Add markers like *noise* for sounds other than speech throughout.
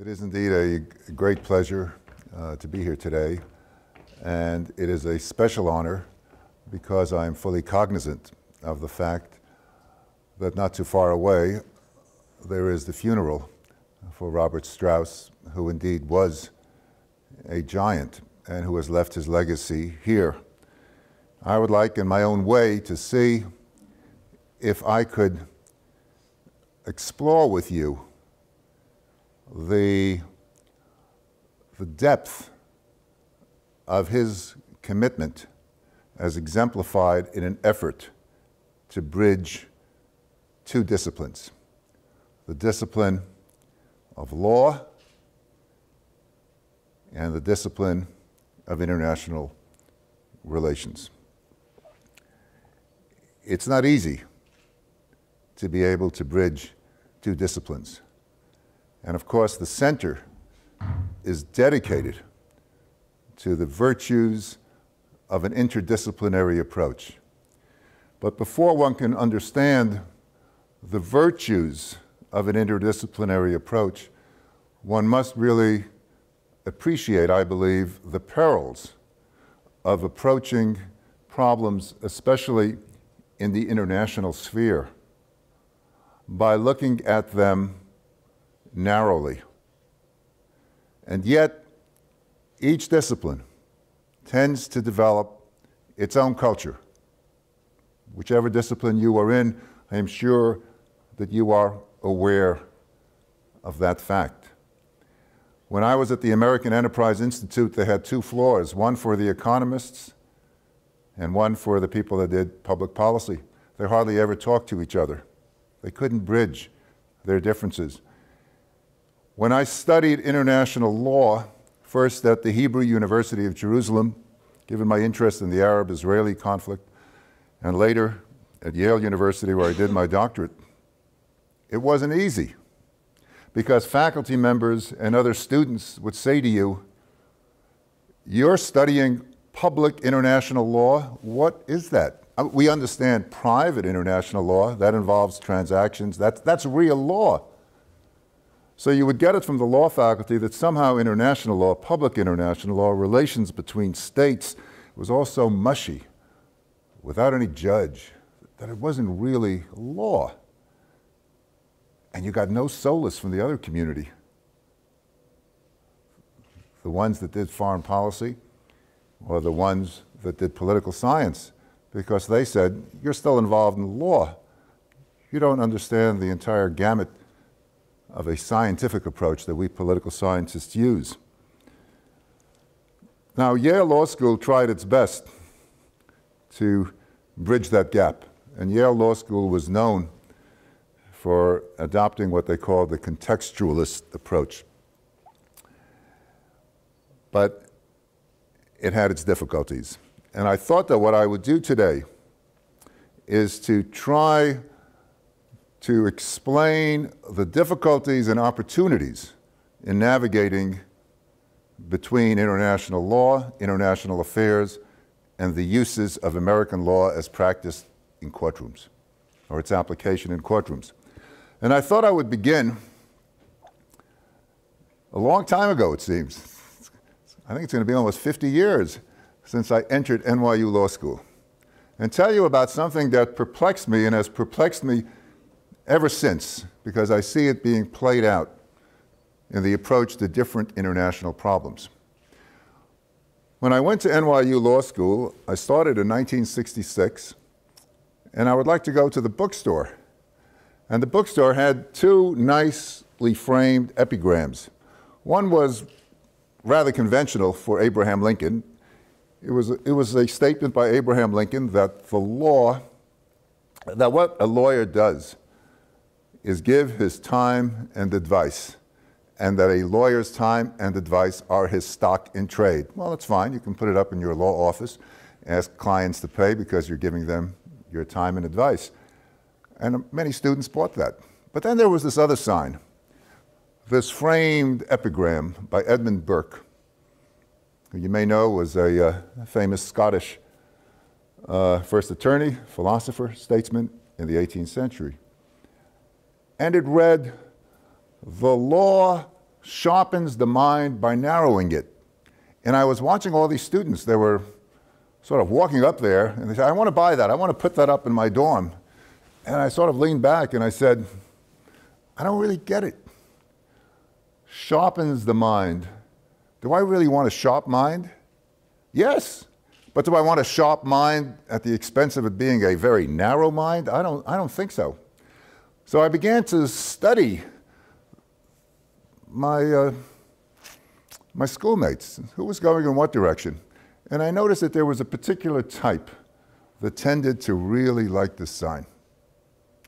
It is indeed a great pleasure uh, to be here today, and it is a special honor because I am fully cognizant of the fact that not too far away there is the funeral for Robert Strauss, who indeed was a giant and who has left his legacy here. I would like, in my own way, to see if I could explore with you the, the depth of his commitment as exemplified in an effort to bridge two disciplines the discipline of law and the discipline of international relations. It's not easy to be able to bridge two disciplines. And of course, the center is dedicated to the virtues of an interdisciplinary approach. But before one can understand the virtues of an interdisciplinary approach, one must really appreciate, I believe, the perils of approaching problems, especially in the international sphere, by looking at them narrowly. And yet, each discipline tends to develop its own culture. Whichever discipline you are in, I am sure that you are aware of that fact. When I was at the American Enterprise Institute, they had two floors one for the economists and one for the people that did public policy. They hardly ever talked to each other, they couldn't bridge their differences. When I studied international law, first at the Hebrew University of Jerusalem, given my interest in the Arab Israeli conflict, and later at Yale University, where I did my doctorate, it wasn't easy because faculty members and other students would say to you, You're studying public international law? What is that? Uh, we understand private international law, that involves transactions, that's, that's real law. So you would get it from the law faculty that somehow international law, public international law, relations between states was also mushy, without any judge, that it wasn't really law. And you got no solace from the other community. The ones that did foreign policy or the ones that did political science, because they said, You're still involved in law. You don't understand the entire gamut of a scientific approach that we political scientists use. Now, Yale Law School tried its best to bridge that gap, and Yale Law School was known for adopting what they call the contextualist approach. But it had its difficulties. And I thought that what I would do today is to try to explain the difficulties and opportunities in navigating between international law, international affairs, and the uses of American law as practiced in courtrooms, or its application in courtrooms. And I thought I would begin a long time ago, it seems. I think it's going to be almost 50 years since I entered NYU Law School, and tell you about something that perplexed me and has perplexed me ever since, because I see it being played out in the approach to different international problems. When I went to NYU Law School, I started in 1966, and I would like to go to the bookstore. And the bookstore had two nicely framed epigrams. One was rather conventional for Abraham Lincoln. It was, it was a statement by Abraham Lincoln that the law, that what a lawyer does is give his time and advice, and that a lawyer's time and advice are his stock in trade. Well, that's fine. You can put it up in your law office, ask clients to pay because you're giving them your time and advice. And many students bought that. But then there was this other sign, this framed epigram by Edmund Burke, who you may know was a uh, famous Scottish uh, first attorney, philosopher, statesman in the 18th century and it read, The law sharpens the mind by narrowing it. And I was watching all these students. They were sort of walking up there, and they said, I want to buy that. I want to put that up in my dorm. And I sort of leaned back and I said, I don't really get it. Sharpens the mind. Do I really want a sharp mind? Yes. But do I want a sharp mind at the expense of it being a very narrow mind? I don't, I don't think so. So I began to study my, uh, my schoolmates, who was going in what direction. And I noticed that there was a particular type that tended to really like this sign.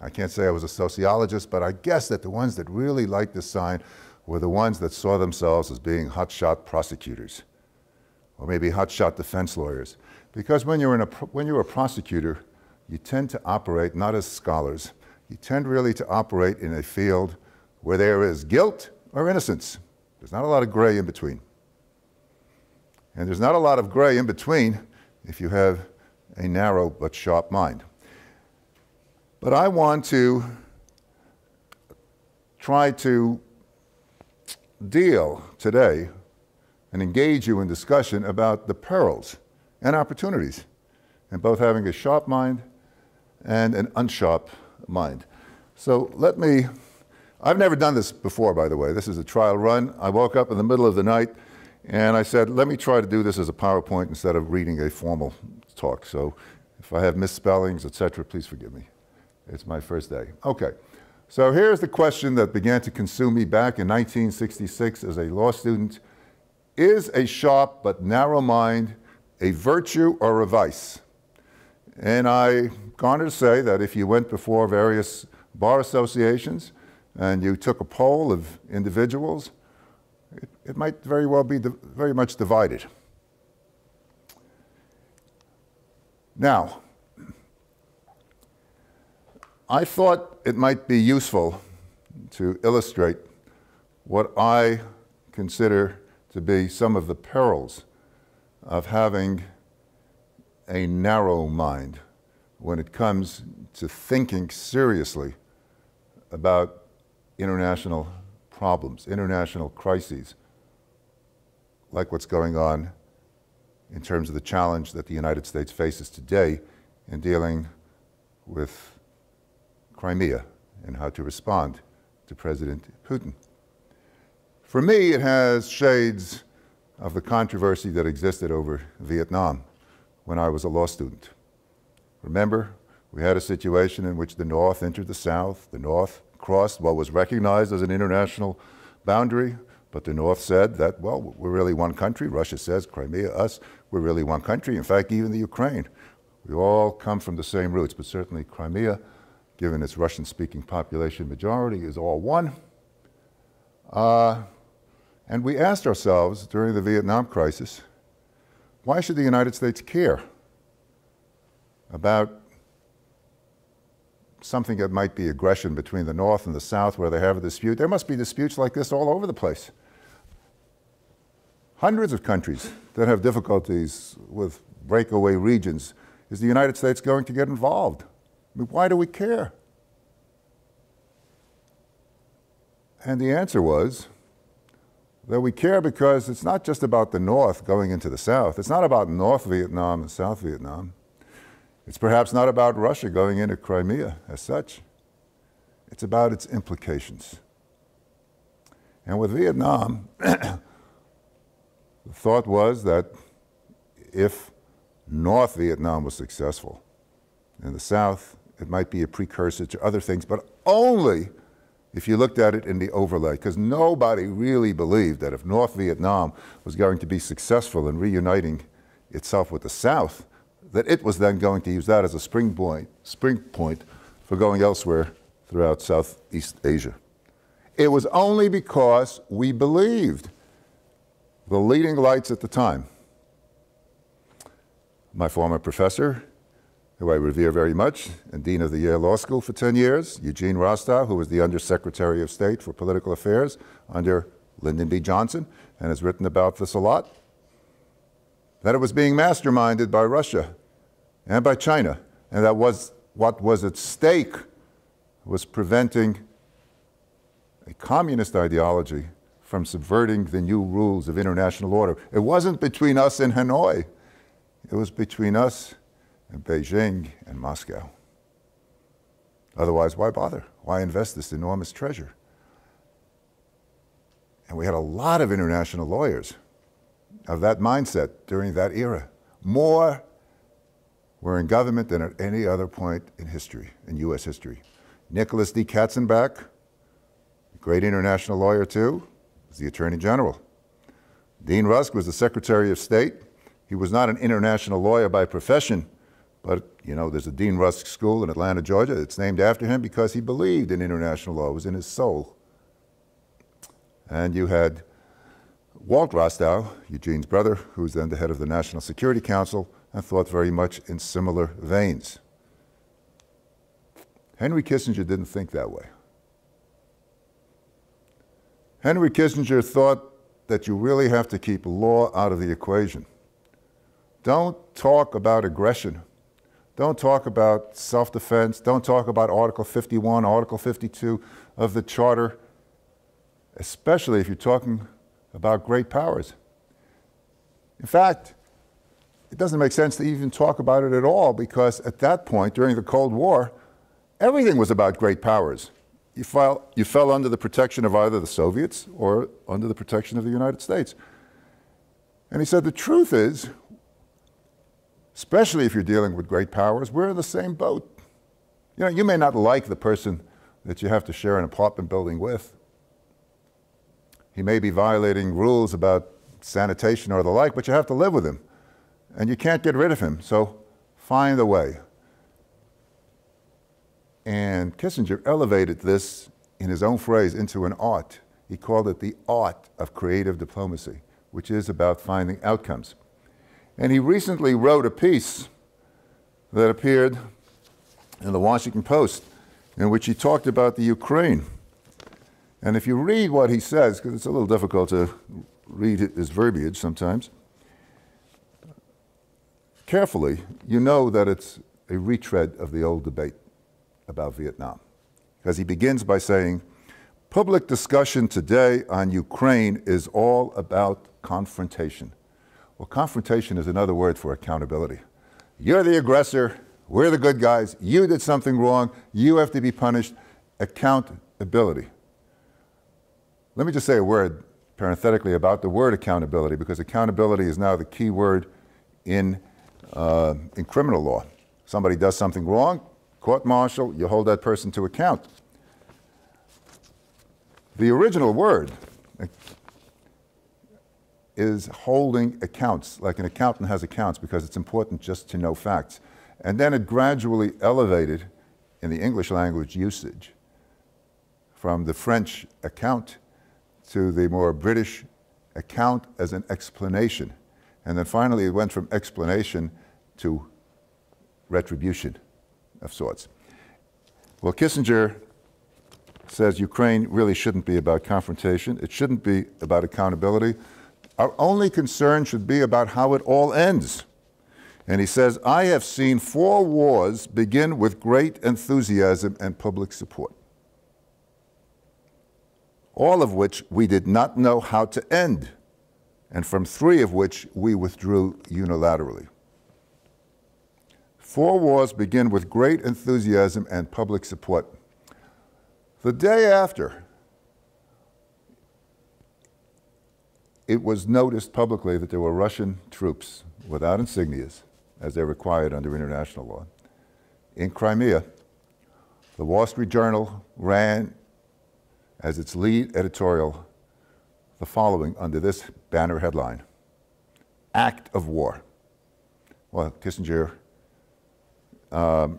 I can't say I was a sociologist, but I guess that the ones that really liked this sign were the ones that saw themselves as being hotshot prosecutors or maybe hotshot defense lawyers. Because when you're, in a, when you're a prosecutor, you tend to operate not as scholars. You tend really to operate in a field where there is guilt or innocence. There's not a lot of gray in between. And there's not a lot of gray in between if you have a narrow but sharp mind. But I want to try to deal today and engage you in discussion about the perils and opportunities in both having a sharp mind and an unsharp mind. So let me, I've never done this before, by the way. This is a trial run. I woke up in the middle of the night and I said, let me try to do this as a PowerPoint instead of reading a formal talk. So if I have misspellings, etc., please forgive me. It's my first day. Okay. So here's the question that began to consume me back in 1966 as a law student. Is a sharp but narrow mind a virtue or a vice? And I gone to say that if you went before various bar associations and you took a poll of individuals, it, it might very well be very much divided. Now, I thought it might be useful to illustrate what I consider to be some of the perils of having a narrow mind when it comes to thinking seriously about international problems, international crises, like what's going on in terms of the challenge that the United States faces today in dealing with Crimea and how to respond to President Putin. For me, it has shades of the controversy that existed over Vietnam when I was a law student. Remember, we had a situation in which the North entered the South, the North crossed what was recognized as an international boundary, but the North said that, well, we're really one country. Russia says, Crimea, us, we're really one country. In fact, even the Ukraine. We all come from the same roots, but certainly Crimea, given its Russian speaking population majority, is all one. Uh, and we asked ourselves during the Vietnam crisis why should the United States care about something that might be aggression between the North and the South where they have a dispute. There must be disputes like this all over the place. Hundreds of countries that have difficulties with breakaway regions. Is the United States going to get involved? I mean, why do we care? And the answer was that we care because it's not just about the North going into the South. It's not about North Vietnam and South Vietnam. It's perhaps not about Russia going into Crimea as such. It's about its implications. And with Vietnam, *coughs* the thought was that if North Vietnam was successful, in the South, it might be a precursor to other things, but only if you looked at it in the overlay, because nobody really believed that if North Vietnam was going to be successful in reuniting itself with the South, that it was then going to use that as a spring point, spring point for going elsewhere throughout Southeast Asia. It was only because we believed the leading lights at the time. My former professor, who I revere very much, and Dean of the Yale Law School for 10 years, Eugene Rostow, who was the Undersecretary of State for Political Affairs under Lyndon B. Johnson, and has written about this a lot, that it was being masterminded by Russia and by China. And that was what was at stake was preventing a communist ideology from subverting the new rules of international order. It wasn't between us and Hanoi, it was between us and Beijing and Moscow. Otherwise, why bother? Why invest this enormous treasure? And we had a lot of international lawyers of that mindset during that era. More were in government than at any other point in history, in U.S. history. Nicholas D. Katzenbach, great international lawyer too, was the Attorney General. Dean Rusk was the Secretary of State. He was not an international lawyer by profession, but you know, there's a Dean Rusk School in Atlanta, Georgia. It's named after him because he believed in international law. It was in his soul. And you had Walt Rostow, Eugene's brother, who was then the head of the National Security Council, and thought very much in similar veins. Henry Kissinger didn't think that way. Henry Kissinger thought that you really have to keep law out of the equation. Don't talk about aggression. Don't talk about self defense. Don't talk about Article 51, Article 52 of the Charter, especially if you're talking about great powers. In fact, it doesn't make sense to even talk about it at all because at that point, during the Cold War, everything was about great powers. You fell, you fell under the protection of either the Soviets or under the protection of the United States. And he said, the truth is, especially if you're dealing with great powers, we're in the same boat. You know, you may not like the person that you have to share an apartment building with. He may be violating rules about sanitation or the like, but you have to live with him. And you can't get rid of him, so find a way. And Kissinger elevated this, in his own phrase, into an art. He called it the art of creative diplomacy, which is about finding outcomes. And he recently wrote a piece that appeared in the Washington Post in which he talked about the Ukraine. And if you read what he says, because it's a little difficult to read his verbiage sometimes, carefully, you know that it's a retread of the old debate about Vietnam. Because he begins by saying, public discussion today on Ukraine is all about confrontation. Well, confrontation is another word for accountability. You're the aggressor, we're the good guys, you did something wrong, you have to be punished. Accountability. Let me just say a word parenthetically about the word accountability because accountability is now the key word in, uh, in criminal law. Somebody does something wrong, court martial, you hold that person to account. The original word is holding accounts, like an accountant has accounts, because it's important just to know facts. And then it gradually elevated in the English language usage from the French account to the more British account as an explanation. And then finally it went from explanation to retribution of sorts. Well, Kissinger says Ukraine really shouldn't be about confrontation. It shouldn't be about accountability. Our only concern should be about how it all ends. And he says, I have seen four wars begin with great enthusiasm and public support, all of which we did not know how to end, and from three of which we withdrew unilaterally. Four wars begin with great enthusiasm and public support. The day after, it was noticed publicly that there were Russian troops without insignias, as they're required under international law, in Crimea. The Wall Street Journal ran as its lead editorial the following under this banner headline Act of War. Well, Kissinger um,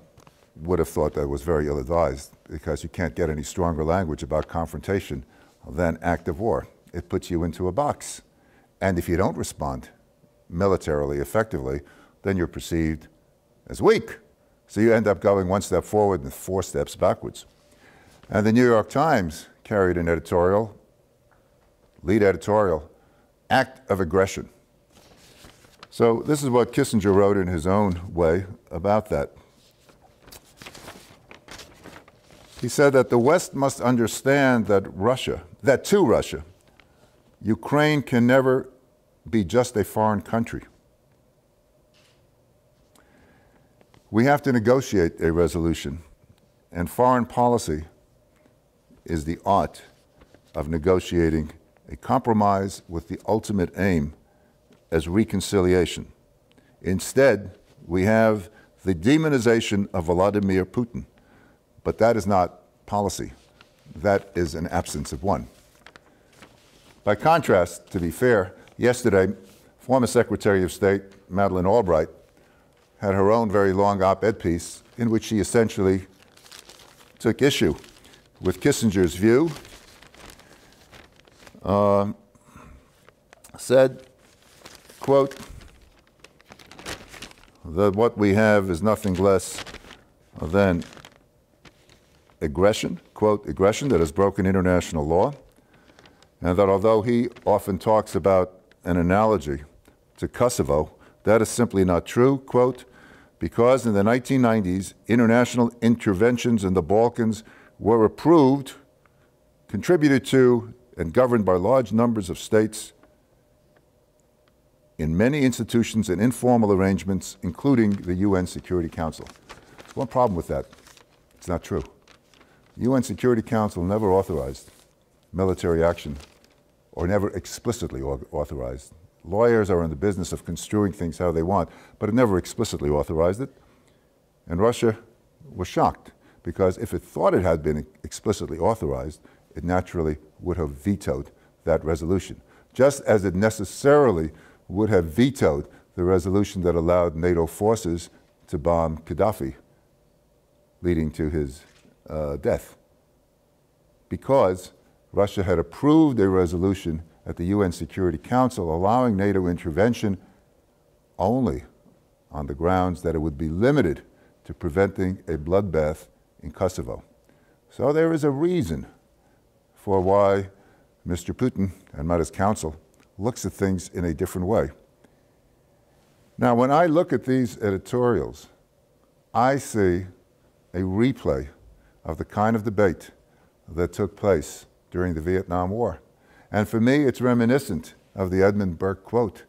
would have thought that was very ill advised because you can't get any stronger language about confrontation than active war. It puts you into a box. And if you don't respond militarily effectively, then you're perceived as weak. So you end up going one step forward and four steps backwards. And the New York Times carried an editorial, lead editorial, act of aggression. So this is what Kissinger wrote in his own way about that. He said that the West must understand that Russia, that to Russia, Ukraine can never be just a foreign country. We have to negotiate a resolution, and foreign policy is the art of negotiating a compromise with the ultimate aim as reconciliation. Instead, we have the demonization of Vladimir Putin, but that is not policy. That is an absence of one. By contrast, to be fair, yesterday, former Secretary of State Madeleine Albright had her own very long op ed piece in which she essentially took issue with Kissinger's view, uh, said, quote, that what we have is nothing less than aggression, quote, aggression that has broken international law, and that although he often talks about an analogy to Kosovo, that is simply not true, quote, because in the 1990s, international interventions in the Balkans were approved, contributed to, and governed by large numbers of states in many institutions and informal arrangements, including the UN Security Council. There's one problem with that. It's not true. UN Security Council never authorized military action or never explicitly authorized. Lawyers are in the business of construing things how they want, but it never explicitly authorized it. And Russia was shocked because if it thought it had been explicitly authorized, it naturally would have vetoed that resolution, just as it necessarily would have vetoed the resolution that allowed NATO forces to bomb Gaddafi, leading to his uh, death. Because Russia had approved a resolution at the UN Security Council allowing NATO intervention only on the grounds that it would be limited to preventing a bloodbath in Kosovo. So there is a reason for why Mr. Putin and Mada's council looks at things in a different way. Now, when I look at these editorials, I see a replay of the kind of debate that took place during the Vietnam War. And for me, it's reminiscent of the Edmund Burke quote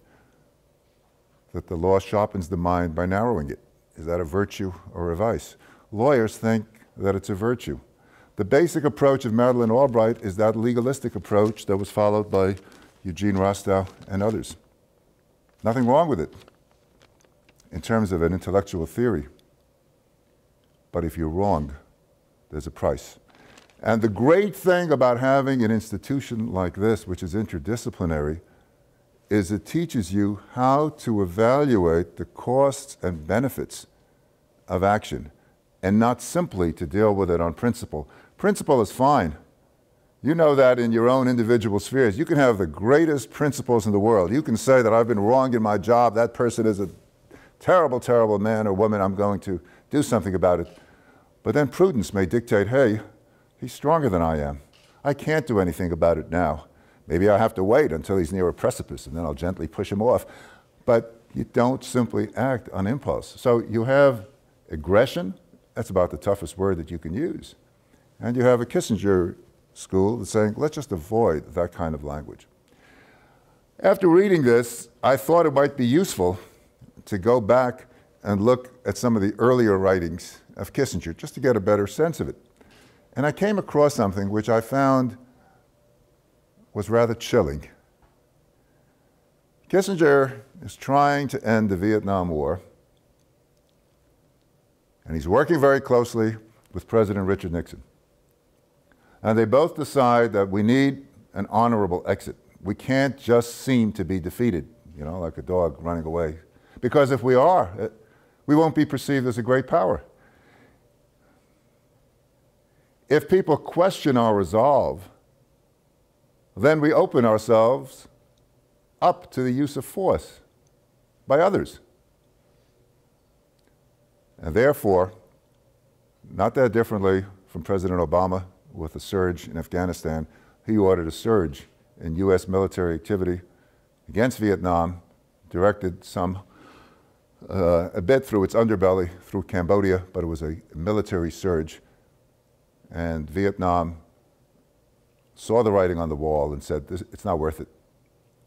that the law sharpens the mind by narrowing it. Is that a virtue or a vice? Lawyers think that it's a virtue. The basic approach of Madeleine Albright is that legalistic approach that was followed by Eugene Rostow and others. Nothing wrong with it in terms of an intellectual theory. But if you're wrong, there's a price. And the great thing about having an institution like this, which is interdisciplinary, is it teaches you how to evaluate the costs and benefits of action and not simply to deal with it on principle. Principle is fine. You know that in your own individual spheres. You can have the greatest principles in the world. You can say that I've been wrong in my job, that person is a terrible, terrible man or woman, I'm going to do something about it. But then prudence may dictate hey, he's stronger than I am. I can't do anything about it now. Maybe I'll have to wait until he's near a precipice and then I'll gently push him off. But you don't simply act on impulse. So you have aggression, that's about the toughest word that you can use. And you have a Kissinger school that's saying, let's just avoid that kind of language. After reading this, I thought it might be useful to go back and look at some of the earlier writings of Kissinger just to get a better sense of it. And I came across something which I found was rather chilling. Kissinger is trying to end the Vietnam War, and he's working very closely with President Richard Nixon. And they both decide that we need an honorable exit. We can't just seem to be defeated, you know, like a dog running away. Because if we are, we won't be perceived as a great power. If people question our resolve, then we open ourselves up to the use of force by others. And therefore, not that differently from President Obama with the surge in Afghanistan, he ordered a surge in U.S. military activity against Vietnam, directed some uh, a bit through its underbelly, through Cambodia, but it was a military surge. And Vietnam saw the writing on the wall and said, it's not worth it.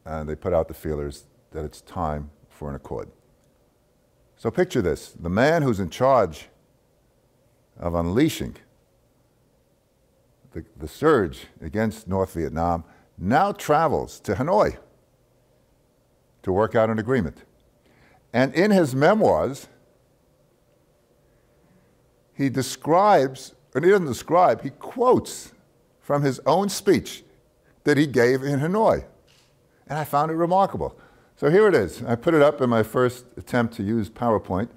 and they put out the feelers that it's time for an accord. So picture this the man who's in charge of unleashing the, the surge against North Vietnam now travels to Hanoi to work out an agreement. And in his memoirs, he describes, and he doesn't describe, he quotes from his own speech that he gave in Hanoi. And I found it remarkable. So here it is. I put it up in my first attempt to use PowerPoint.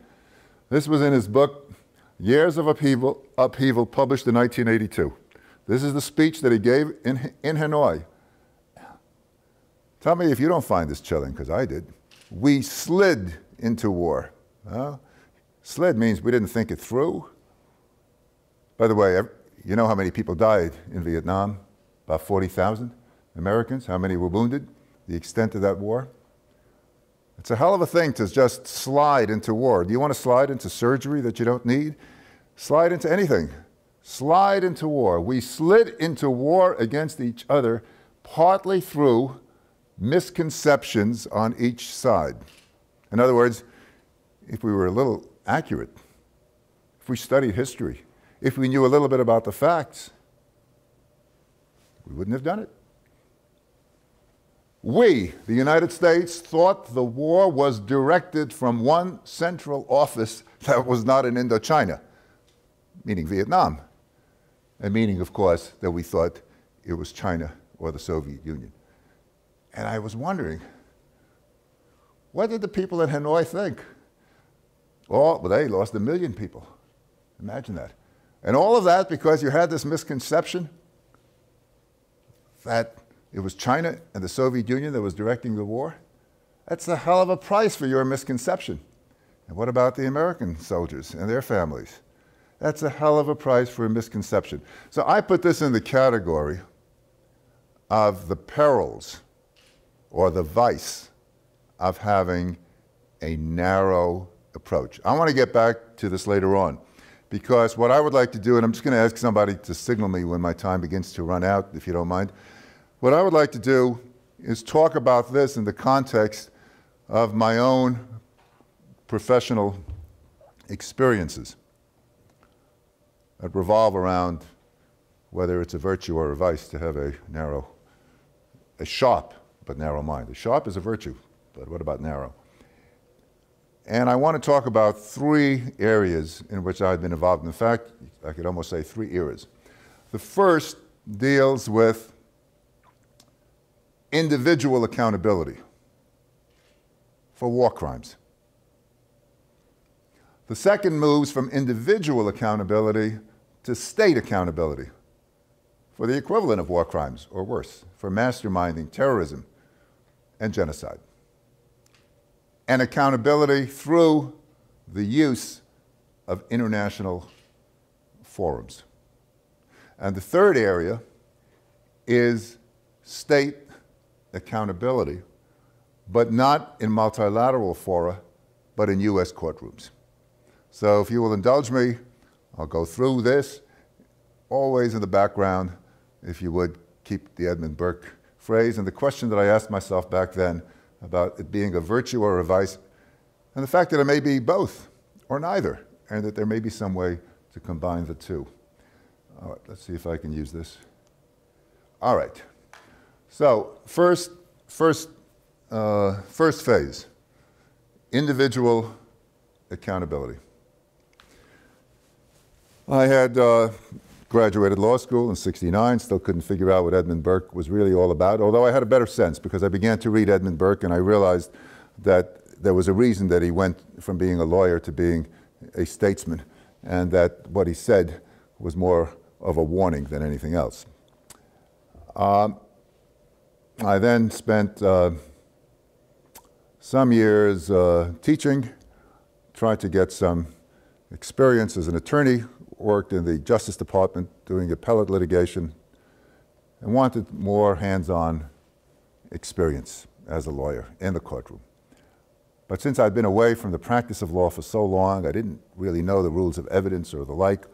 This was in his book, Years of Upheaval, Upheaval published in 1982. This is the speech that he gave in, in Hanoi. Tell me if you don't find this chilling, because I did. We slid into war. slid means we didn't think it through. By the way, you know how many people died in Vietnam? About 40,000 Americans. How many were wounded? The extent of that war? It's a hell of a thing to just slide into war. Do you want to slide into surgery that you don't need? Slide into anything. Slide into war. We slid into war against each other partly through misconceptions on each side. In other words, if we were a little accurate, if we studied history, if we knew a little bit about the facts, we wouldn't have done it. We, the United States, thought the war was directed from one central office that was not in Indochina, meaning Vietnam, and meaning, of course, that we thought it was China or the Soviet Union. And I was wondering, what did the people in Hanoi think? Oh, well, they lost a million people. Imagine that. And all of that because you had this misconception that it was China and the Soviet Union that was directing the war. That's a hell of a price for your misconception. And what about the American soldiers and their families? That's a hell of a price for a misconception. So I put this in the category of the perils or the vice of having a narrow approach. I want to get back to this later on because what I would like to do, and I'm just going to ask somebody to signal me when my time begins to run out, if you don't mind. What I would like to do is talk about this in the context of my own professional experiences that revolve around whether it's a virtue or a vice to have a narrow, a sharp but narrow mind. A sharp is a virtue, but what about narrow? And I want to talk about three areas in which I've been involved. In fact, I could almost say three eras. The first deals with individual accountability for war crimes. The second moves from individual accountability to state accountability for the equivalent of war crimes, or worse, for masterminding terrorism and genocide. And accountability through the use of international forums. And the third area is state accountability, but not in multilateral fora, but in U.S. courtrooms. So if you will indulge me, I'll go through this, always in the background, if you would keep the Edmund Burke phrase, and the question that I asked myself back then about it being a virtue or a vice, and the fact that it may be both or neither, and that there may be some way to combine the two. All right, let's see if I can use this. All right. So first, first, uh, first phase, individual accountability. I had uh, graduated law school in 69, still couldn't figure out what Edmund Burke was really all about, although I had a better sense because I began to read Edmund Burke and I realized that there was a reason that he went from being a lawyer to being a statesman and that what he said was more of a warning than anything else. Um, I then spent uh, some years uh, teaching, tried to get some experience as an attorney, worked in the Justice Department doing appellate litigation, and wanted more hands-on experience as a lawyer in the courtroom. But since I'd been away from the practice of law for so long, I didn't really know the rules of evidence or the like.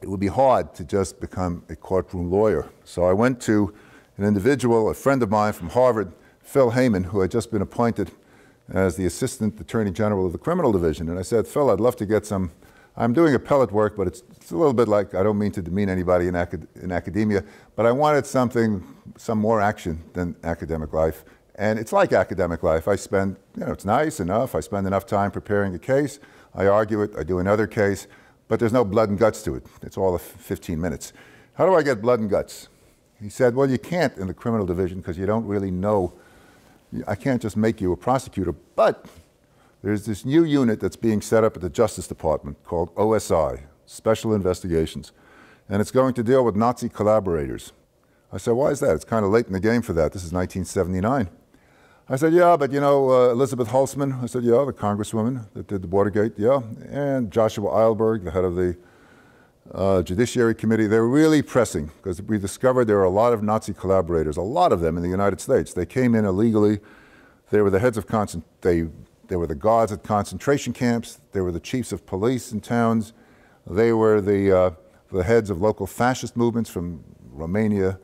It would be hard to just become a courtroom lawyer. So I went to an individual, a friend of mine from Harvard, Phil Heymann, who had just been appointed as the Assistant Attorney General of the Criminal Division. And I said, Phil, I'd love to get some. I'm doing appellate work, but it's, it's a little bit like I don't mean to demean anybody in, acad- in academia, but I wanted something, some more action than academic life. And it's like academic life. I spend, you know, it's nice enough. I spend enough time preparing a case. I argue it. I do another case, but there's no blood and guts to it. It's all of 15 minutes. How do I get blood and guts? He said, Well, you can't in the criminal division because you don't really know. I can't just make you a prosecutor. But there's this new unit that's being set up at the Justice Department called OSI, Special Investigations. And it's going to deal with Nazi collaborators. I said, Why is that? It's kind of late in the game for that. This is 1979. I said, Yeah, but you know, uh, Elizabeth Holtzman. I said, Yeah, the congresswoman that did the Watergate. Yeah. And Joshua Eilberg, the head of the uh, Judiciary Committee, they're really pressing because we discovered there are a lot of Nazi collaborators, a lot of them in the United States. They came in illegally. They were the heads of concent- they, they were the guards at concentration camps. They were the chiefs of police in towns. They were the, uh, the heads of local fascist movements from Romania,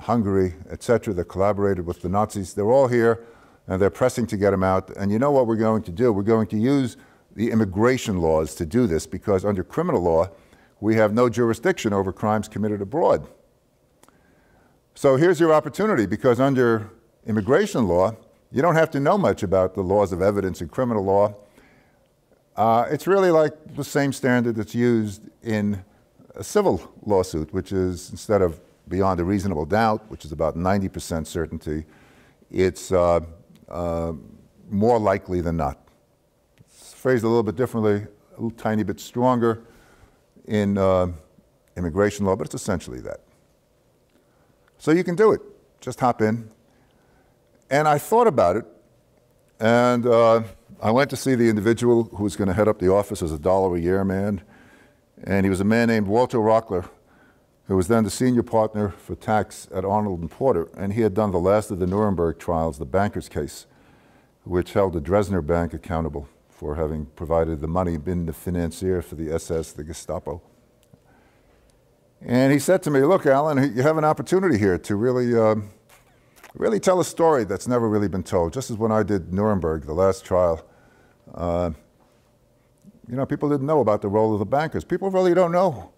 Hungary, etc. that collaborated with the Nazis. They're all here, and they're pressing to get them out. And you know what we're going to do? We're going to use the immigration laws to do this because under criminal law, we have no jurisdiction over crimes committed abroad. So here's your opportunity because under immigration law, you don't have to know much about the laws of evidence in criminal law. Uh, it's really like the same standard that's used in a civil lawsuit, which is instead of beyond a reasonable doubt, which is about 90% certainty, it's uh, uh, more likely than not. It's phrased a little bit differently, a little tiny bit stronger in uh, immigration law, but it's essentially that. So you can do it. Just hop in. And I thought about it, and uh, I went to see the individual who was going to head up the office as a dollar a year man. And he was a man named Walter Rockler, who was then the senior partner for tax at Arnold and Porter. And he had done the last of the Nuremberg trials, the bankers case, which held the Dresdner Bank accountable for having provided the money, been the financier for the SS, the Gestapo. And he said to me, Look, Allan, you have an opportunity here to really, um, really tell a story that's never really been told. Just as when I did Nuremberg, the last trial, uh, you know, people didn't know about the role of the bankers. People really don't know.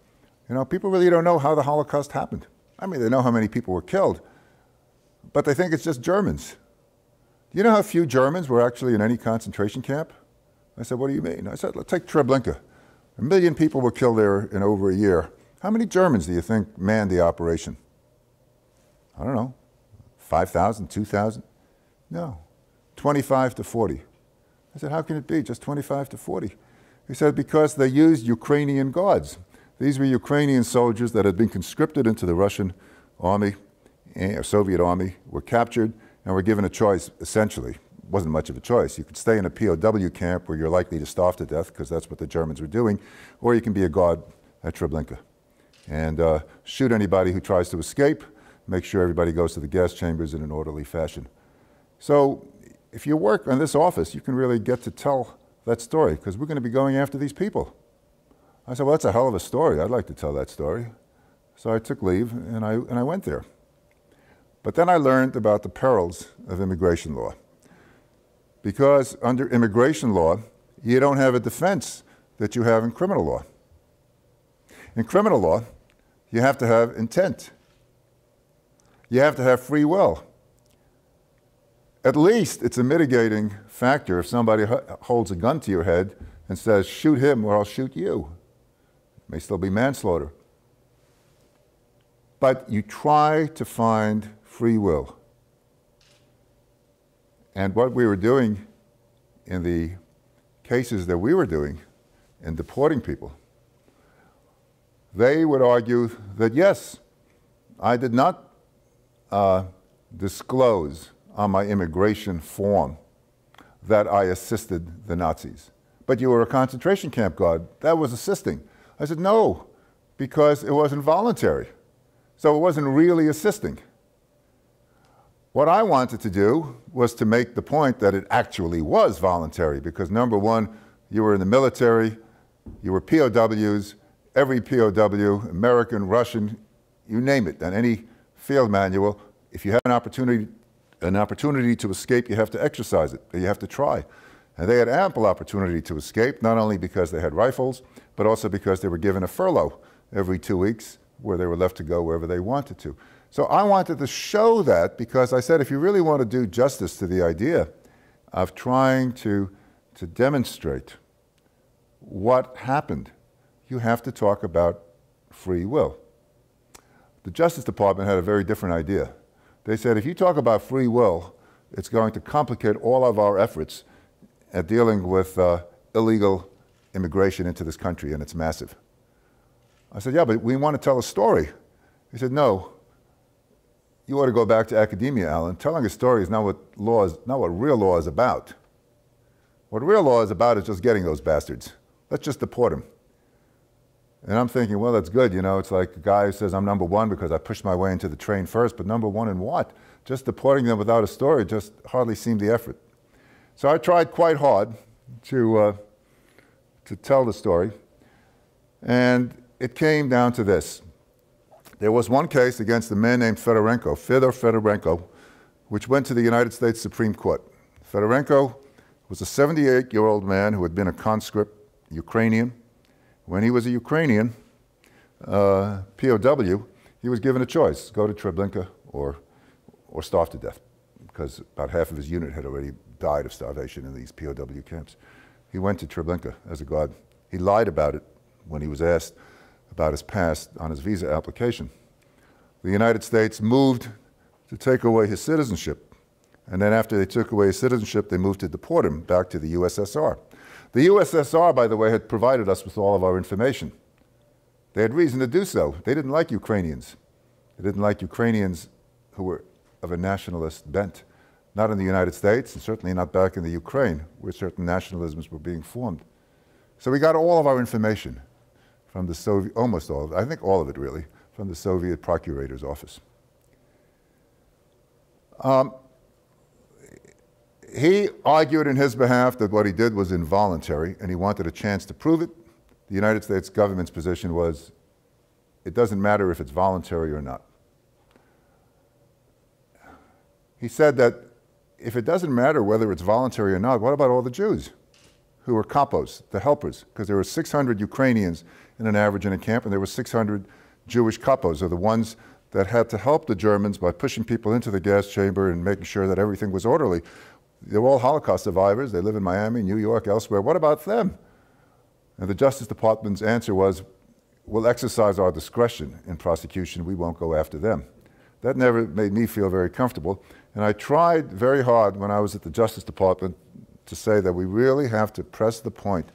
You know, people really don't know how the Holocaust happened. I mean, they know how many people were killed, but they think it's just Germans. Do you know how few Germans were actually in any concentration camp? I said, What do you mean? I said, Let's take Treblinka. A million people were killed there in over a year. How many Germans do you think manned the operation? I don't know, 5,000, 2,000? No, 25 to 40. I said, How can it be just 25 to 40? He said, Because they used Ukrainian guards. These were Ukrainian soldiers that had been conscripted into the Russian army, or Soviet army, were captured, and were given a choice, essentially wasn't much of a choice. You could stay in a POW camp where you're likely to starve to death because that's what the Germans were doing, or you can be a guard at Treblinka and uh, shoot anybody who tries to escape, make sure everybody goes to the gas chambers in an orderly fashion. So if you work in this office, you can really get to tell that story because we're going to be going after these people. I said, well, that's a hell of a story. I'd like to tell that story. So I took leave and I, and I went there. But then I learned about the perils of immigration law because under immigration law, you don't have a defense that you have in criminal law. In criminal law, you have to have intent. You have to have free will. At least it's a mitigating factor if somebody holds a gun to your head and says, shoot him or I'll shoot you. It may still be manslaughter. But you try to find free will. And what we were doing in the cases that we were doing in deporting people, they would argue that yes, I did not uh, disclose on my immigration form that I assisted the Nazis. But you were a concentration camp guard. That was assisting. I said, no, because it wasn't voluntary. So it wasn't really assisting. What I wanted to do was to make the point that it actually was voluntary because, number one, you were in the military, you were POWs, every POW, American, Russian, you name it, and any field manual, if you have an opportunity, an opportunity to escape, you have to exercise it, you have to try. And they had ample opportunity to escape, not only because they had rifles, but also because they were given a furlough every two weeks where they were left to go wherever they wanted to. So I wanted to show that because I said if you really want to do justice to the idea of trying to, to demonstrate what happened, you have to talk about free will. The Justice Department had a very different idea. They said if you talk about free will, it's going to complicate all of our efforts at dealing with uh, illegal immigration into this country, and it's massive. I said, Yeah, but we want to tell a story. He said, No. You ought to go back to academia, Allan. Telling a story is not what law is, not what real law is about. What real law is about is just getting those bastards. Let's just deport them. And I'm thinking, well, that's good. You know, it's like a guy who says, I'm number one because I pushed my way into the train first, but number one in what? Just deporting them without a story just hardly seemed the effort. So I tried quite hard to, uh, to tell the story. And it came down to this. There was one case against a man named Fedorenko, Fedor Fedorenko, which went to the United States Supreme Court. Fedorenko was a 78 year old man who had been a conscript Ukrainian. When he was a Ukrainian uh, POW, he was given a choice go to Treblinka or, or starve to death, because about half of his unit had already died of starvation in these POW camps. He went to Treblinka as a guard. He lied about it when he was asked about his past on his visa application. The United States moved to take away his citizenship. And then after they took away his citizenship, they moved to deport him back to the USSR. The USSR, by the way, had provided us with all of our information. They had reason to do so. They didn't like Ukrainians. They didn't like Ukrainians who were of a nationalist bent, not in the United States, and certainly not back in the Ukraine, where certain nationalisms were being formed. So we got all of our information from the Soviet, almost all of it, I think all of it really, from the Soviet Procurator's office. Um, he argued in his behalf that what he did was involuntary and he wanted a chance to prove it. The United States government's position was it doesn't matter if it's voluntary or not. He said that if it doesn't matter whether it's voluntary or not, what about all the Jews who were kapos, the helpers? Because there were 600 Ukrainians in an average in a camp, and there were 600 Jewish kapos, or the ones that had to help the Germans by pushing people into the gas chamber and making sure that everything was orderly. They were all Holocaust survivors. They live in Miami, New York, elsewhere. What about them? And the Justice Department's answer was, we'll exercise our discretion in prosecution. We won't go after them. That never made me feel very comfortable. And I tried very hard when I was at the Justice Department to say that we really have to press the point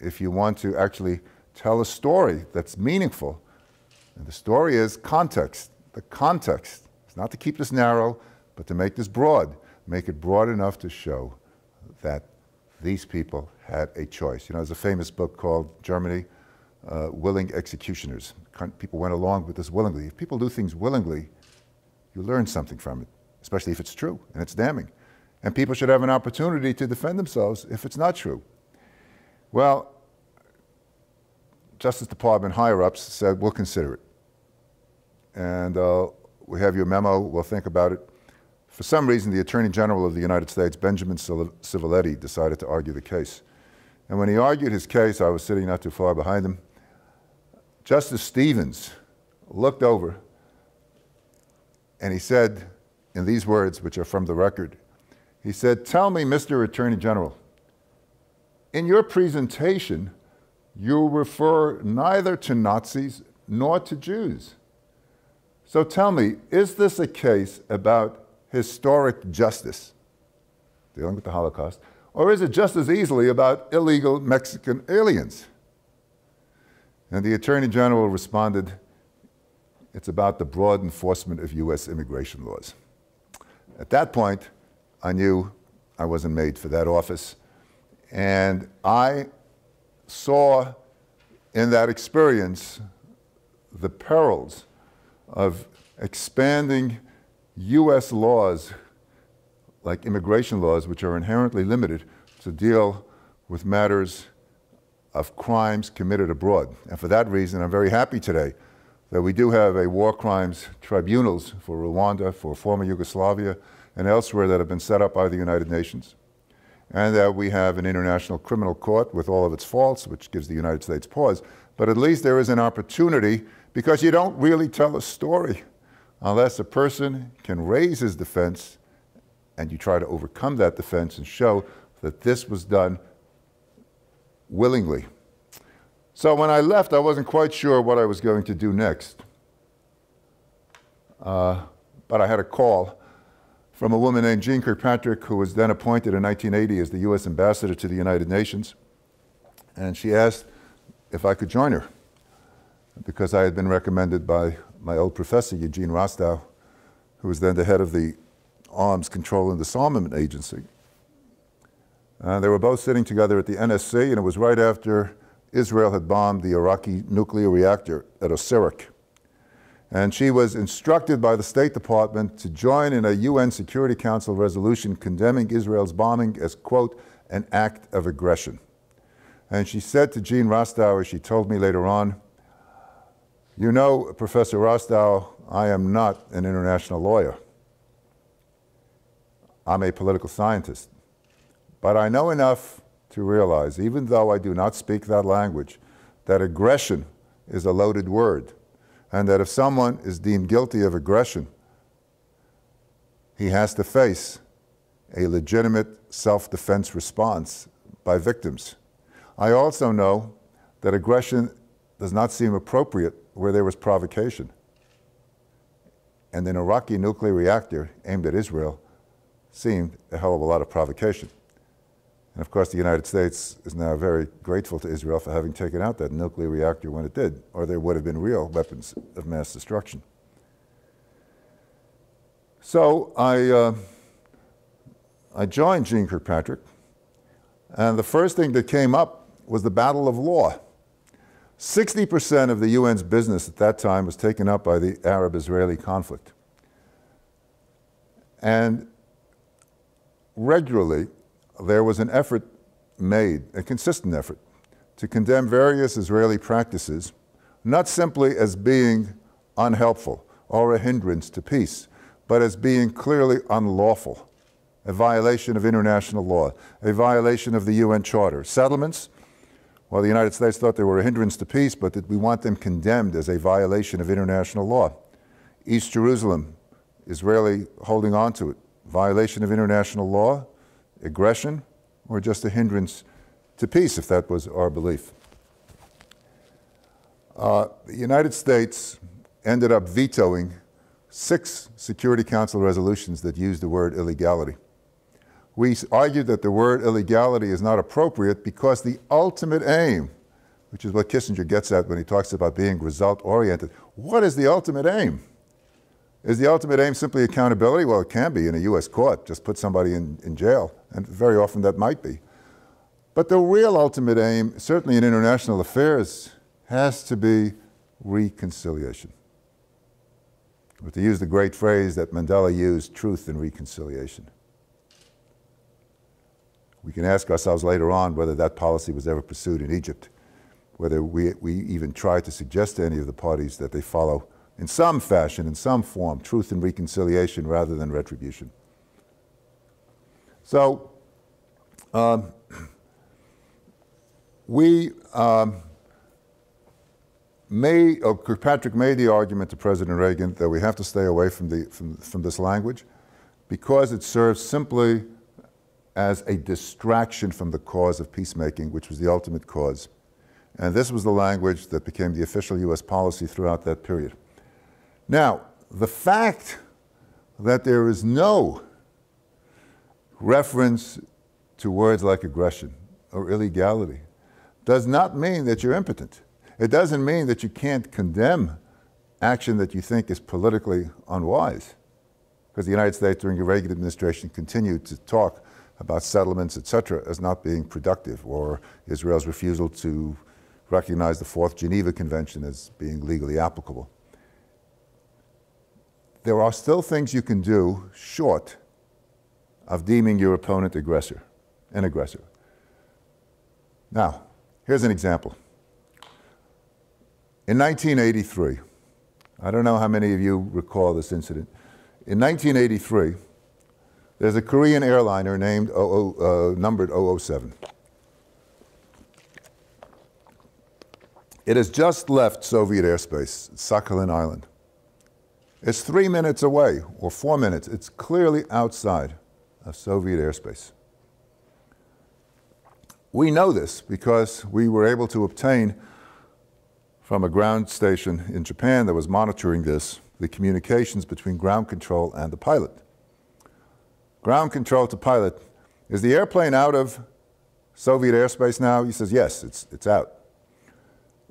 if you want to actually tell a story that's meaningful. And the story is context. The context is not to keep this narrow, but to make this broad, make it broad enough to show that these people had a choice. You know, there's a famous book called Germany, uh, Willing Executioners. People went along with this willingly. If people do things willingly, you learn something from it, especially if it's true and it's damning. And people should have an opportunity to defend themselves if it's not true. Well, Justice Department higher ups said, we'll consider it. And uh, we have your memo, we'll think about it. For some reason, the Attorney General of the United States, Benjamin Civiletti, decided to argue the case. And when he argued his case, I was sitting not too far behind him. Justice Stevens looked over and he said, in these words, which are from the record, he said, Tell me, Mr. Attorney General, in your presentation, you refer neither to Nazis nor to Jews. So tell me, is this a case about historic justice, dealing with the Holocaust, or is it just as easily about illegal Mexican aliens? And the Attorney General responded, it's about the broad enforcement of U.S. immigration laws. At that point, I knew I wasn't made for that office. And I saw in that experience the perils of expanding U.S. laws, like immigration laws, which are inherently limited to deal with matters of crimes committed abroad. And for that reason, I'm very happy today that we do have a war crimes tribunals for Rwanda, for former Yugoslavia, and elsewhere that have been set up by the United Nations, and that we have an international criminal court with all of its faults, which gives the United States pause. But at least there is an opportunity because you don't really tell a story unless a person can raise his defense and you try to overcome that defense and show that this was done willingly. So when I left, I wasn't quite sure what I was going to do next. Uh, but I had a call from a woman named Jeane Kirkpatrick, who was then appointed in 1980 as the U.S. ambassador to the United Nations. And she asked if I could join her because I had been recommended by my old professor, Eugene Rostow, who was then the head of the Arms Control and Disarmament Agency. Uh, they were both sitting together at the NSC, and it was right after Israel had bombed the Iraqi nuclear reactor at Osirak. And she was instructed by the State Department to join in a UN Security Council resolution condemning Israel's bombing as, quote, an act of aggression. And she said to Gene Rostow, as she told me later on, You know, Professor Rostow, I am not an international lawyer. I'm a political scientist. But I know enough to realize, even though I do not speak that language, that aggression is a loaded word, and that if someone is deemed guilty of aggression, he has to face a legitimate self defense response by victims. I also know that aggression does not seem appropriate where there was provocation. And an Iraqi nuclear reactor aimed at Israel seemed a hell of a lot of provocation. And of course, the United States is now very grateful to Israel for having taken out that nuclear reactor when it did, or there would have been real weapons of mass destruction. So I, uh, I joined Jeane Kirkpatrick, and the first thing that came up was the battle of law. 60% of the UN's business at that time was taken up by the Arab Israeli conflict. And regularly, there was an effort made, a consistent effort, to condemn various Israeli practices, not simply as being unhelpful or a hindrance to peace, but as being clearly unlawful, a violation of international law, a violation of the UN Charter. Settlements, well, the United States thought they were a hindrance to peace, but that we want them condemned as a violation of international law. East Jerusalem, Israeli holding on to it, violation of international law, aggression or just a hindrance to peace, if that was our belief. Uh, the United States ended up vetoing six Security Council resolutions that used the word illegality. We argued that the word illegality is not appropriate because the ultimate aim, which is what Kissinger gets at when he talks about being result oriented, what is the ultimate aim? Is the ultimate aim simply accountability? Well, it can be in a U.S. court, just put somebody in, in jail, and very often that might be. But the real ultimate aim, certainly in international affairs, has to be reconciliation. But to use the great phrase that Mandela used, truth and reconciliation. We can ask ourselves later on whether that policy was ever pursued in Egypt, whether we, we even tried to suggest to any of the parties that they follow in some fashion, in some form, truth and reconciliation rather than retribution. So, um, *clears throat* we um, made, oh, Kirkpatrick made the argument to President Reagan that we have to stay away from, the, from, from this language because it serves simply as a distraction from the cause of peacemaking, which was the ultimate cause. And this was the language that became the official U.S. policy throughout that period. Now, the fact that there is no reference to words like aggression or illegality does not mean that you're impotent. It doesn't mean that you can't condemn action that you think is politically unwise. Because the United States during the Reagan administration continued to talk about settlements, et cetera, as not being productive, or Israel's refusal to recognize the Fourth Geneva Convention as being legally applicable there are still things you can do short of deeming your opponent aggressor, an aggressor. Now, here's an example. In 1983, I don't know how many of you recall this incident. In 1983, there's a Korean airliner named 00, uh, numbered 007. It has just left Soviet airspace, Sakhalin Island. It's three minutes away, or four minutes. It's clearly outside of Soviet airspace. We know this because we were able to obtain from a ground station in Japan that was monitoring this the communications between ground control and the pilot. Ground control to pilot, is the airplane out of Soviet airspace now? He says, yes, it's, it's out.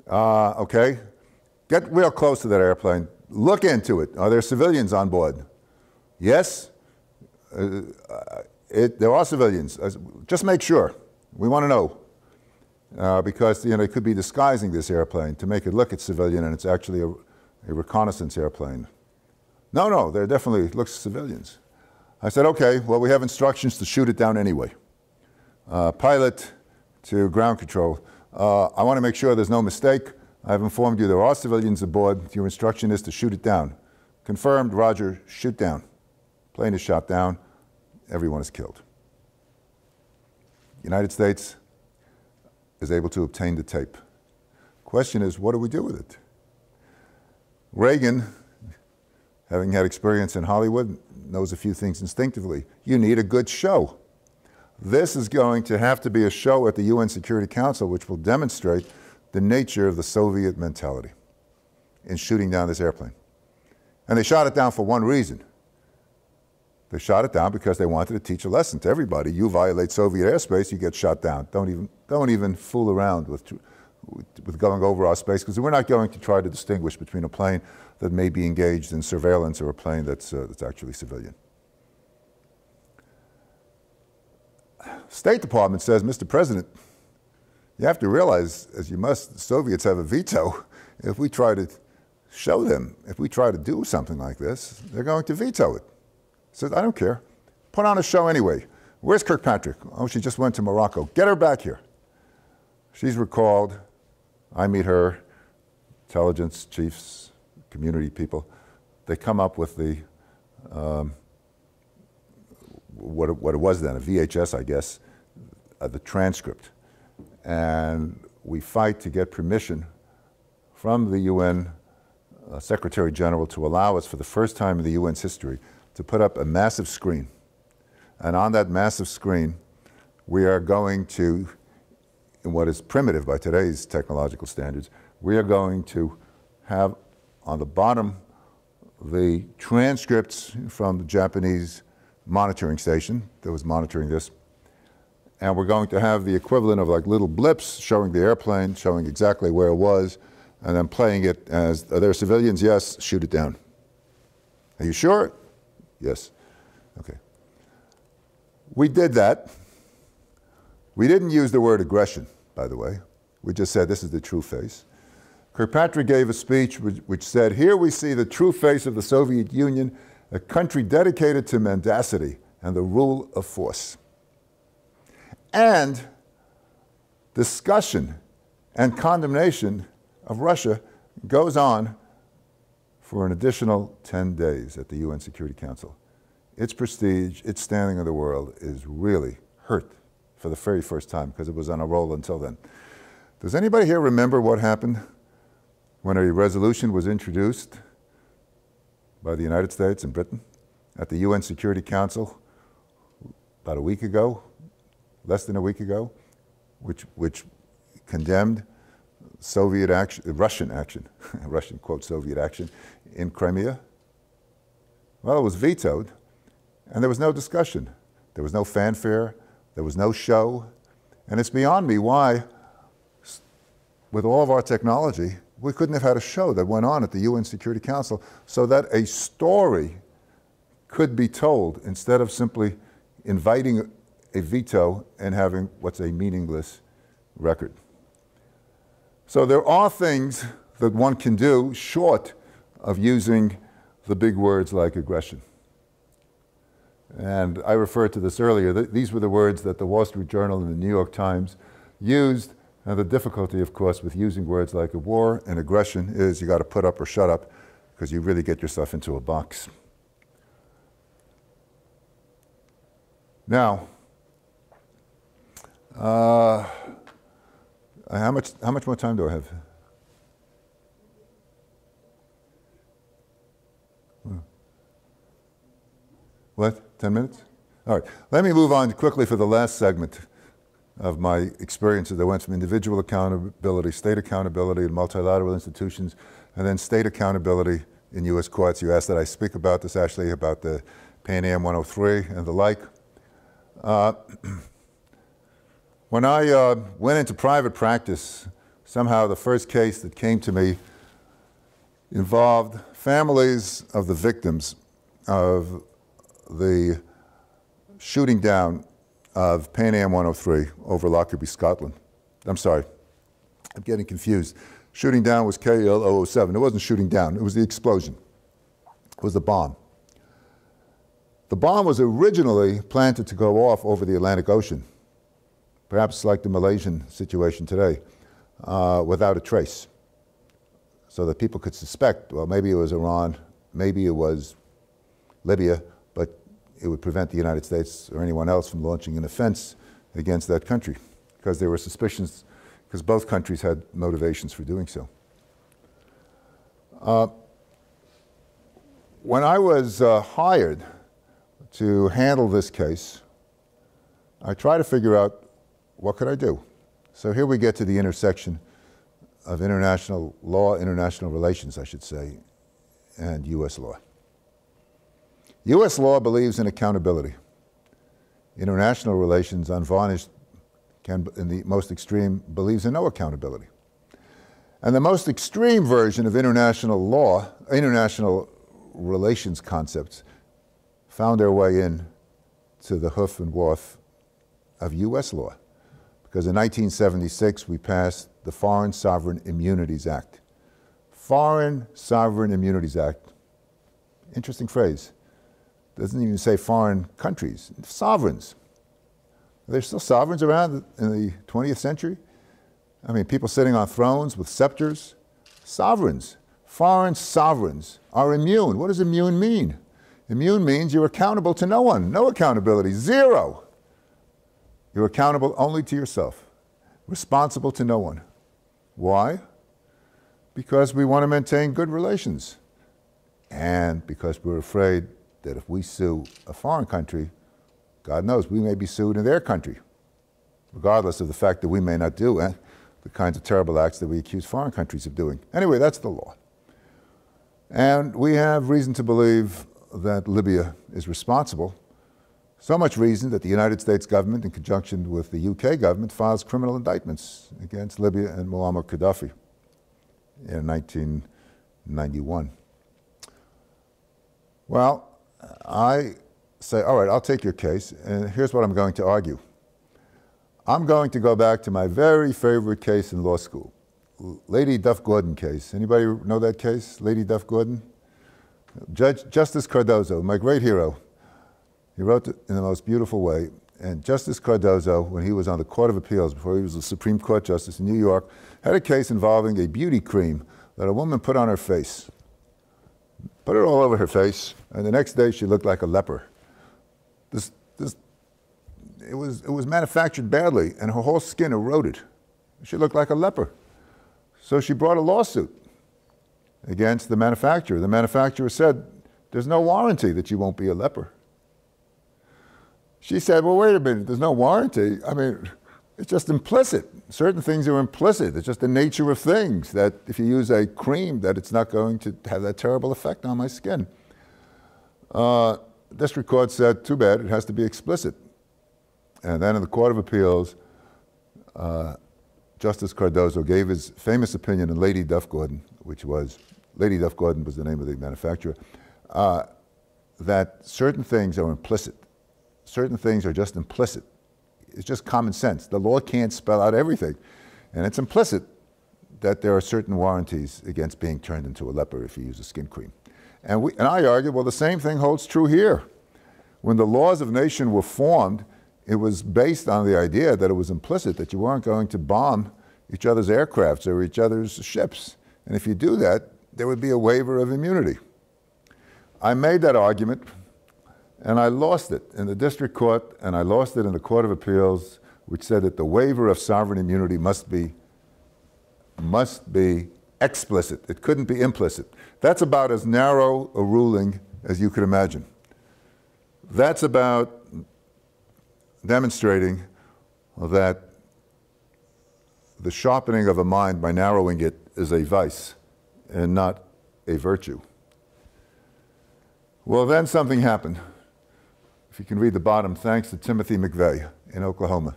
Uh, okay, get real close to that airplane. Look into it. Are there civilians on board? Yes, uh, it, there are civilians. Uh, just make sure. We want to know. Uh, because you know, they could be disguising this airplane to make it look it's civilian and it's actually a, a reconnaissance airplane. No, no, there definitely looks civilians. I said, okay, well, we have instructions to shoot it down anyway. Uh, pilot to ground control. Uh, I want to make sure there's no mistake. I've informed you there are civilians aboard. Your instruction is to shoot it down. Confirmed, Roger, shoot down. Plane is shot down. Everyone is killed. United States is able to obtain the tape. Question is, what do we do with it? Reagan, having had experience in Hollywood, knows a few things instinctively. You need a good show. This is going to have to be a show at the UN Security Council which will demonstrate the nature of the Soviet mentality in shooting down this airplane. And they shot it down for one reason. They shot it down because they wanted to teach a lesson to everybody. You violate Soviet airspace, you get shot down. Don't even, don't even fool around with, with going over our space because we're not going to try to distinguish between a plane that may be engaged in surveillance or a plane that's, uh, that's actually civilian. State Department says, Mr. President, you have to realize, as you must, the Soviets have a veto. If we try to show them, if we try to do something like this, they're going to veto it. Says, I don't care. Put on a show anyway. Where's Kirkpatrick? Oh, she just went to Morocco. Get her back here. She's recalled. I meet her, intelligence chiefs, community people. They come up with the um, what, it, what it was then, a VHS, I guess, uh, the transcript. And we fight to get permission from the UN uh, Secretary General to allow us, for the first time in the UN's history, to put up a massive screen. And on that massive screen, we are going to, in what is primitive by today's technological standards, we are going to have on the bottom the transcripts from the Japanese monitoring station that was monitoring this. And we're going to have the equivalent of like little blips showing the airplane, showing exactly where it was, and then playing it as, are there civilians? Yes, shoot it down. Are you sure? Yes. Okay. We did that. We didn't use the word aggression, by the way. We just said this is the true face. Kirkpatrick gave a speech which, which said, Here we see the true face of the Soviet Union a country dedicated to mendacity and the rule of force. And discussion and condemnation of Russia goes on for an additional 10 days at the UN Security Council. Its prestige, its standing in the world is really hurt for the very first time because it was on a roll until then. Does anybody here remember what happened when a resolution was introduced by the United States and Britain at the UN Security Council about a week ago, less than a week ago, which, which condemned Soviet action, Russian action, *laughs* Russian quote Soviet action in Crimea. Well, it was vetoed, and there was no discussion. There was no fanfare, there was no show, and it's beyond me why, with all of our technology, we couldn't have had a show that went on at the UN Security Council so that a story could be told instead of simply inviting a veto and having what's a meaningless record. So there are things that one can do short of using the big words like aggression. And I referred to this earlier. These were the words that the Wall Street Journal and the New York Times used and the difficulty, of course, with using words like a war and aggression is you got to put up or shut up, because you really get yourself into a box. Now, uh, how much how much more time do I have? What? Ten minutes? All right. Let me move on quickly for the last segment of my experiences. I went from individual accountability, state accountability in multilateral institutions, and then state accountability in U.S. courts. You asked that I speak about this, actually, about the Pan Am 103 and the like. Uh, *clears throat* when I uh, went into private practice, somehow the first case that came to me involved families of the victims of the shooting down of Pan Am 103 over Lockerbie, Scotland. I'm sorry, I'm getting confused. Shooting down was KL 007. It wasn't shooting down, it was the explosion. It was the bomb. The bomb was originally planted to go off over the Atlantic Ocean, perhaps like the Malaysian situation today, uh, without a trace. So that people could suspect, well, maybe it was Iran, maybe it was Libya, it would prevent the United States or anyone else from launching an offense against that country because there were suspicions, because both countries had motivations for doing so. Uh, when I was uh, hired to handle this case, I tried to figure out what could I do. So here we get to the intersection of international law, international relations, I should say, and U.S. law. U.S. law believes in accountability. International relations, unvarnished, can, in the most extreme, believes in no accountability. And the most extreme version of international law, international relations concepts, found their way in to the hoof and woof of U.S. law. Because in 1976, we passed the Foreign Sovereign Immunities Act. Foreign Sovereign Immunities Act. Interesting phrase doesn't even say foreign countries, sovereigns. Are there still sovereigns around in the 20th century? I mean, people sitting on thrones with scepters? Sovereigns. Foreign sovereigns are immune. What does immune mean? Immune means you're accountable to no one, no accountability, zero. You're accountable only to yourself, responsible to no one. Why? Because we want to maintain good relations and because we're afraid that if we sue a foreign country, God knows we may be sued in their country, regardless of the fact that we may not do eh, the kinds of terrible acts that we accuse foreign countries of doing. Anyway, that's the law. And we have reason to believe that Libya is responsible. So much reason that the United States government, in conjunction with the UK government, files criminal indictments against Libya and Muammar Gaddafi in 1991. Well, I say, all right, I'll take your case, and here's what I'm going to argue. I'm going to go back to my very favorite case in law school, Lady Duff Gordon case. Anybody know that case, Lady Duff Gordon? Judge Justice Cardozo, my great hero. He wrote it in the most beautiful way. And Justice Cardozo, when he was on the Court of Appeals, before he was a Supreme Court Justice in New York, had a case involving a beauty cream that a woman put on her face put it all over her face, and the next day she looked like a leper. This, this, it, was, it was manufactured badly, and her whole skin eroded. She looked like a leper. So she brought a lawsuit against the manufacturer. The manufacturer said, There's no warranty that you won't be a leper. She said, Well, wait a minute, there's no warranty. I mean, it's just implicit. Certain things are implicit. It's just the nature of things that if you use a cream, that it's not going to have that terrible effect on my skin. Uh, district court said, too bad, it has to be explicit. And then in the Court of Appeals, uh, Justice Cardozo gave his famous opinion in Lady Duff Gordon, which was, Lady Duff Gordon was the name of the manufacturer, uh, that certain things are implicit. Certain things are just implicit it's just common sense. The law can't spell out everything. And it's implicit that there are certain warranties against being turned into a leper if you use a skin cream. And, we, and I argue, well, the same thing holds true here. When the laws of nation were formed, it was based on the idea that it was implicit that you weren't going to bomb each other's aircrafts or each other's ships. And if you do that, there would be a waiver of immunity. I made that argument and I lost it in the district court and I lost it in the Court of Appeals, which said that the waiver of sovereign immunity must be, must be explicit. It couldn't be implicit. That's about as narrow a ruling as you could imagine. That's about demonstrating that the sharpening of a mind by narrowing it is a vice and not a virtue. Well, then something happened. You can read the bottom, thanks to Timothy McVeigh in Oklahoma.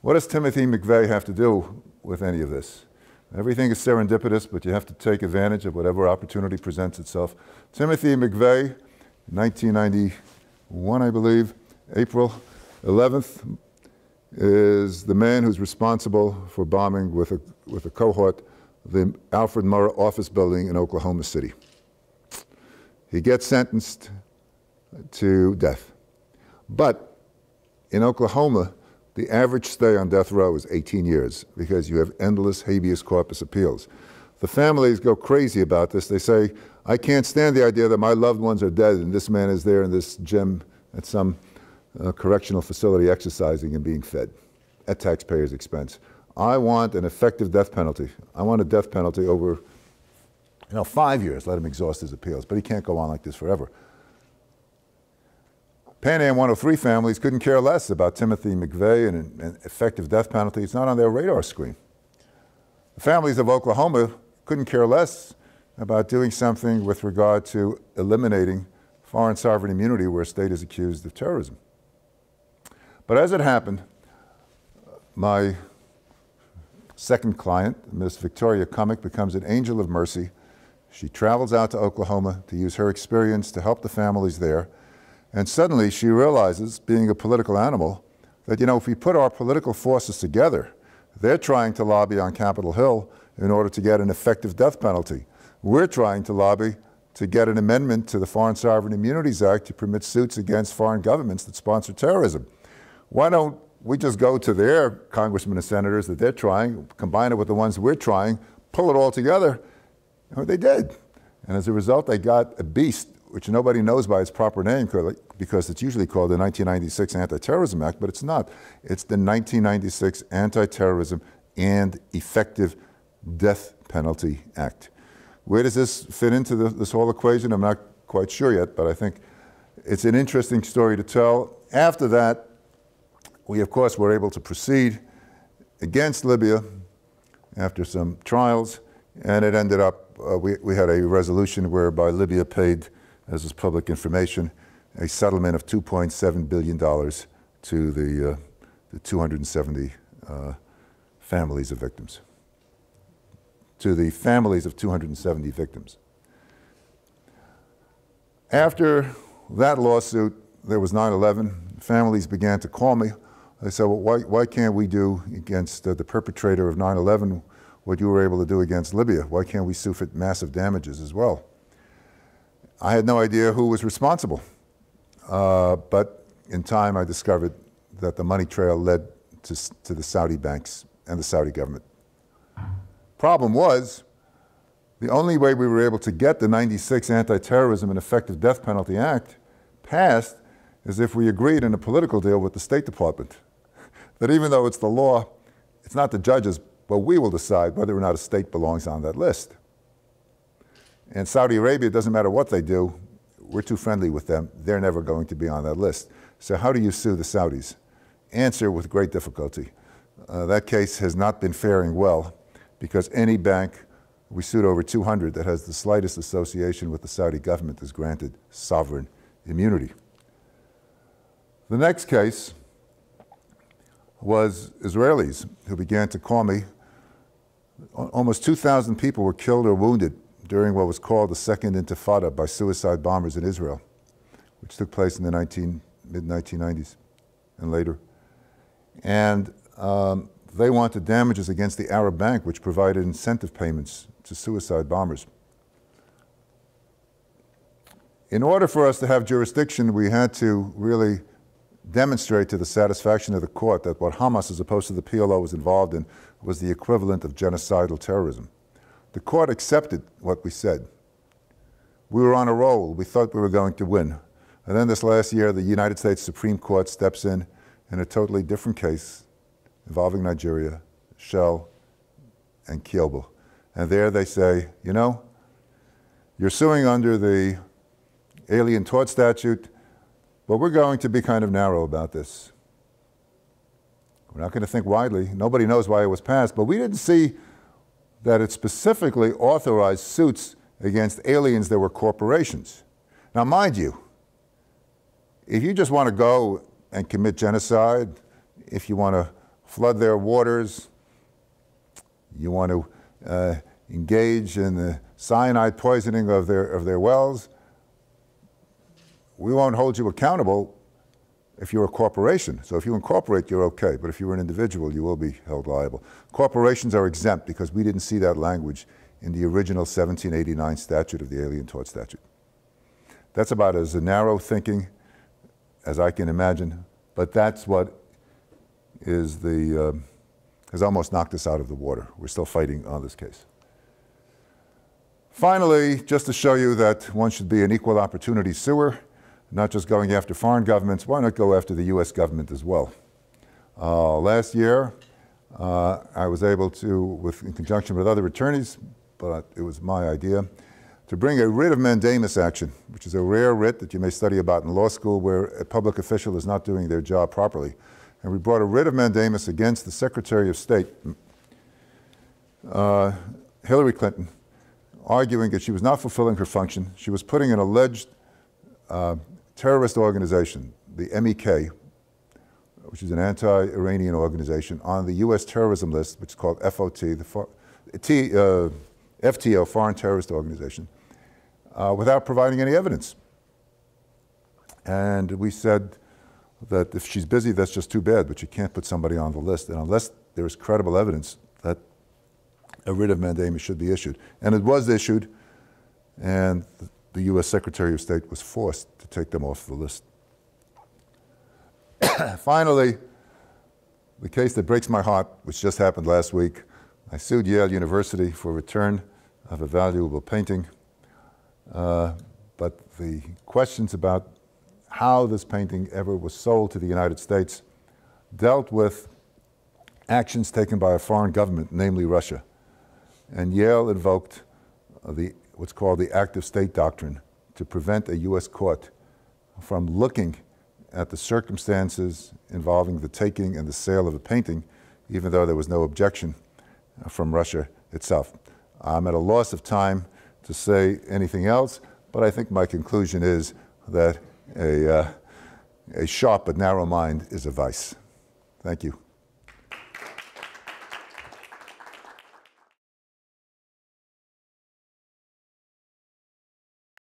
What does Timothy McVeigh have to do with any of this? Everything is serendipitous, but you have to take advantage of whatever opportunity presents itself. Timothy McVeigh, 1991, I believe, April 11th, is the man who's responsible for bombing with a, with a cohort the Alfred Murrah office building in Oklahoma City. He gets sentenced to death. But in Oklahoma, the average stay on death row is 18 years because you have endless habeas corpus appeals. The families go crazy about this. They say, I can't stand the idea that my loved ones are dead and this man is there in this gym at some uh, correctional facility exercising and being fed at taxpayers' expense. I want an effective death penalty. I want a death penalty over, you know, five years. Let him exhaust his appeals, but he can't go on like this forever. Pan Am 103 families couldn't care less about Timothy McVeigh and an effective death penalty. It's not on their radar screen. The families of Oklahoma couldn't care less about doing something with regard to eliminating foreign sovereign immunity where a state is accused of terrorism. But as it happened, my second client, Miss Victoria Cummock, becomes an angel of mercy. She travels out to Oklahoma to use her experience to help the families there. And suddenly she realizes, being a political animal, that, you know, if we put our political forces together, they're trying to lobby on Capitol Hill in order to get an effective death penalty. We're trying to lobby to get an amendment to the Foreign Sovereign Immunities Act to permit suits against foreign governments that sponsor terrorism. Why don't we just go to their congressmen and senators that they're trying, combine it with the ones we're trying, pull it all together? And they did. And as a result, they got a beast, which nobody knows by its proper name because it's usually called the 1996 Anti-Terrorism Act, but it's not. It's the 1996 Anti-Terrorism and Effective Death Penalty Act. Where does this fit into the, this whole equation? I'm not quite sure yet, but I think it's an interesting story to tell. After that, we, of course, were able to proceed against Libya after some trials, and it ended up, uh, we, we had a resolution whereby Libya paid, as is public information, a settlement of $2.7 billion to the, uh, the 270 uh, families of victims. To the families of 270 victims. After that lawsuit, there was 9 11. Families began to call me They said, well, why, why can't we do against uh, the perpetrator of 9 11 what you were able to do against Libya? Why can't we sue for massive damages as well? I had no idea who was responsible. Uh, but in time, I discovered that the money trail led to, to the Saudi banks and the Saudi government. Problem was, the only way we were able to get the 96 Anti Terrorism and Effective Death Penalty Act passed is if we agreed in a political deal with the State Department *laughs* that even though it's the law, it's not the judges, but we will decide whether or not a state belongs on that list. And Saudi Arabia, it doesn't matter what they do, we're too friendly with them. They're never going to be on that list. So, how do you sue the Saudis? Answer with great difficulty. Uh, that case has not been faring well because any bank, we sued over 200, that has the slightest association with the Saudi government is granted sovereign immunity. The next case was Israelis who began to call me. Almost 2,000 people were killed or wounded during what was called the Second Intifada by suicide bombers in Israel, which took place in the 19, mid 1990s and later. And um, they wanted damages against the Arab Bank, which provided incentive payments to suicide bombers. In order for us to have jurisdiction, we had to really demonstrate to the satisfaction of the court that what Hamas, as opposed to the PLO, was involved in was the equivalent of genocidal terrorism. The court accepted what we said. We were on a roll. We thought we were going to win. And then this last year, the United States Supreme Court steps in in a totally different case involving Nigeria, Shell, and Kiobel. And there they say, you know, you're suing under the Alien Tort Statute, but we're going to be kind of narrow about this. We're not going to think widely. Nobody knows why it was passed, but we didn't see that it specifically authorized suits against aliens that were corporations. Now, mind you, if you just want to go and commit genocide, if you want to flood their waters, you want to uh, engage in the cyanide poisoning of their, of their wells, we won't hold you accountable if you're a corporation. So if you incorporate, you're okay. But if you're an individual, you will be held liable. Corporations are exempt because we didn't see that language in the original 1789 statute of the Alien Tort Statute. That's about as narrow thinking as I can imagine, but that's what is the, uh, has almost knocked us out of the water. We're still fighting on this case. Finally, just to show you that one should be an equal opportunity suer, not just going after foreign governments, why not go after the US government as well? Uh, last year, uh, I was able to, with, in conjunction with other attorneys, but it was my idea, to bring a writ of mandamus action, which is a rare writ that you may study about in law school where a public official is not doing their job properly. And we brought a writ of mandamus against the Secretary of State, uh, Hillary Clinton, arguing that she was not fulfilling her function. She was putting an alleged uh, terrorist organization, the MEK, which is an anti-Iranian organization, on the U.S. terrorism list, which is called FOT, the T, uh, FTO, Foreign Terrorist Organization, uh, without providing any evidence. And we said that if she's busy, that's just too bad, but you can't put somebody on the list. And unless there is credible evidence that a writ of mandamus should be issued. And it was issued, and the U.S. Secretary of State was forced take them off the list. *coughs* Finally, the case that breaks my heart, which just happened last week, I sued Yale University for return of a valuable painting. Uh, but the questions about how this painting ever was sold to the United States dealt with actions taken by a foreign government, namely Russia. And Yale invoked the, what's called the act of state doctrine to prevent a U.S. court from looking at the circumstances involving the taking and the sale of a painting, even though there was no objection from Russia itself. I'm at a loss of time to say anything else, but I think my conclusion is that a, uh, a sharp but narrow mind is a vice. Thank you.